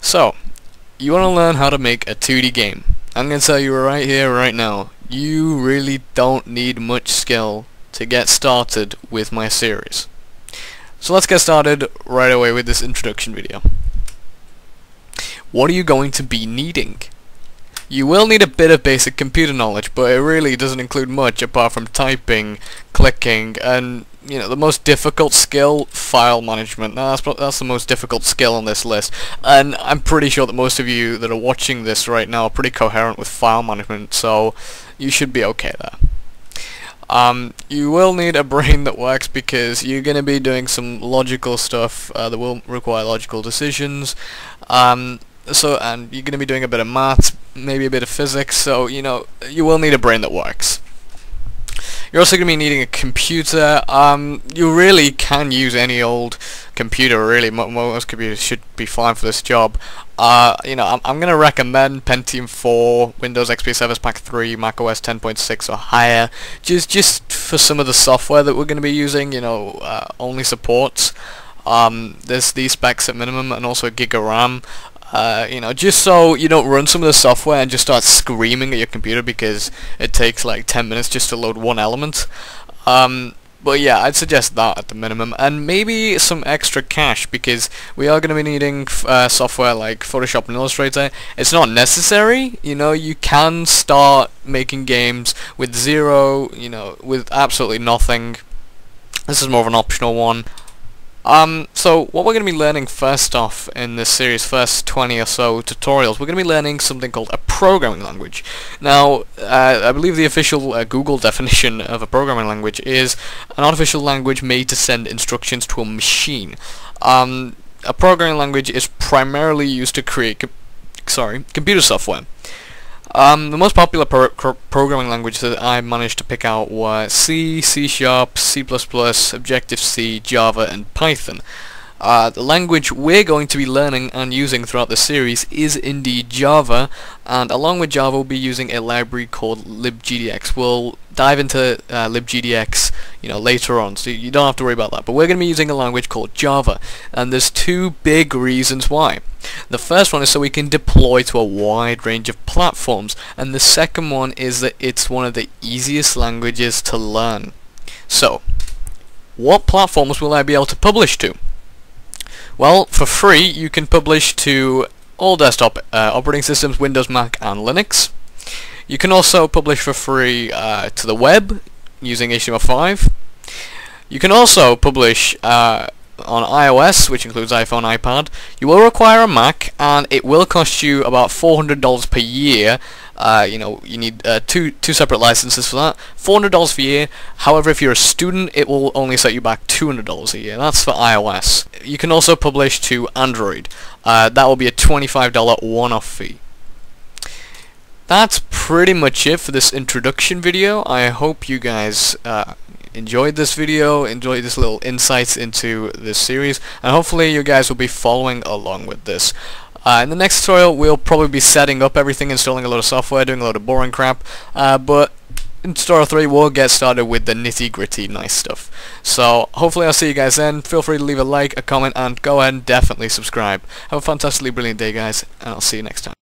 So, you want to learn how to make a 2D game. I'm going to tell you right here, right now, you really don't need much skill to get started with my series. So let's get started right away with this introduction video. What are you going to be needing? You will need a bit of basic computer knowledge, but it really doesn't include much apart from typing, clicking, and you know the most difficult skill, file management. That's that's the most difficult skill on this list, and I'm pretty sure that most of you that are watching this right now are pretty coherent with file management, so you should be okay there. Um, you will need a brain that works because you're going to be doing some logical stuff uh, that will require logical decisions. Um, so and you're going to be doing a bit of maths, maybe a bit of physics, so you know you will need a brain that works. You're also going to be needing a computer. Um, you really can use any old computer. Really, most computers should be fine for this job. Uh, you know, I'm, I'm going to recommend Pentium 4, Windows XP Service Pack 3, Mac OS 10.6 or higher. Just just for some of the software that we're going to be using. You know, uh, only supports. Um, there's these specs at minimum and also Giga RAM. Uh, you know, just so you don't run some of the software and just start screaming at your computer because it takes like 10 minutes just to load one element. Um, but yeah, I'd suggest that at the minimum, and maybe some extra cash because we are going to be needing uh, software like Photoshop and Illustrator. It's not necessary, you know. You can start making games with zero, you know, with absolutely nothing. This is more of an optional one. Um, so what we're going to be learning first off in this series, first 20 or so tutorials, we're going to be learning something called a programming language. Now, uh, I believe the official uh, Google definition of a programming language is an artificial language made to send instructions to a machine. Um, a programming language is primarily used to create, sorry, computer software. Um, the most popular pro programming language that I managed to pick out were C, C Sharp, C++, Objective-C, Java, and Python. Uh, the language we're going to be learning and using throughout the series is indeed Java, and along with Java we'll be using a library called libgdx. We'll dive into uh, libgdx you know, later on, so you don't have to worry about that. But we're going to be using a language called Java, and there's two big reasons why. The first one is so we can deploy to a wide range of platforms, and the second one is that it's one of the easiest languages to learn. So, what platforms will I be able to publish to? Well, for free, you can publish to all desktop uh, operating systems, Windows, Mac, and Linux. You can also publish for free uh, to the web using HTML5. You can also publish uh, on iOS, which includes iPhone, iPad. You will require a Mac, and it will cost you about $400 per year uh, you know, you need uh, two two separate licenses for that. $400 per year. However, if you're a student, it will only set you back $200 a year. That's for iOS. You can also publish to Android. Uh, that will be a $25 one-off fee. That's pretty much it for this introduction video. I hope you guys uh, enjoyed this video, enjoyed this little insights into this series, and hopefully you guys will be following along with this. Uh, in the next tutorial, we'll probably be setting up everything, installing a lot of software, doing a lot of boring crap, uh, but in tutorial 3, we'll get started with the nitty-gritty nice stuff. So, hopefully I'll see you guys then. Feel free to leave a like, a comment, and go ahead and definitely subscribe. Have a fantastically brilliant day, guys, and I'll see you next time.